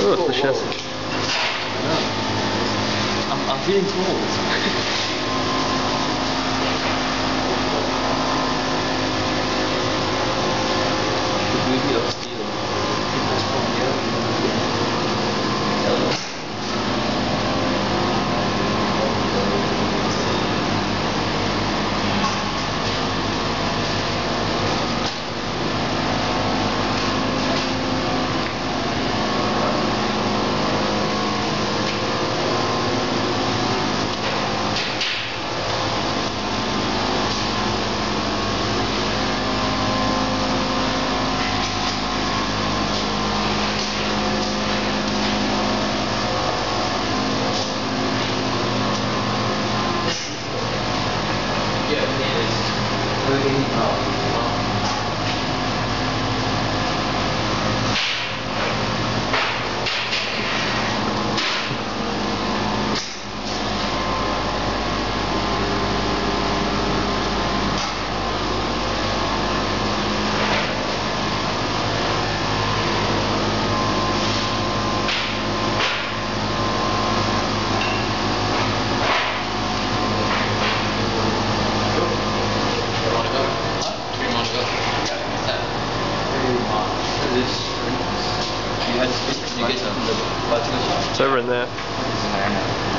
Просто сейчас. I'm, I'm feeling cold. including It's over in there.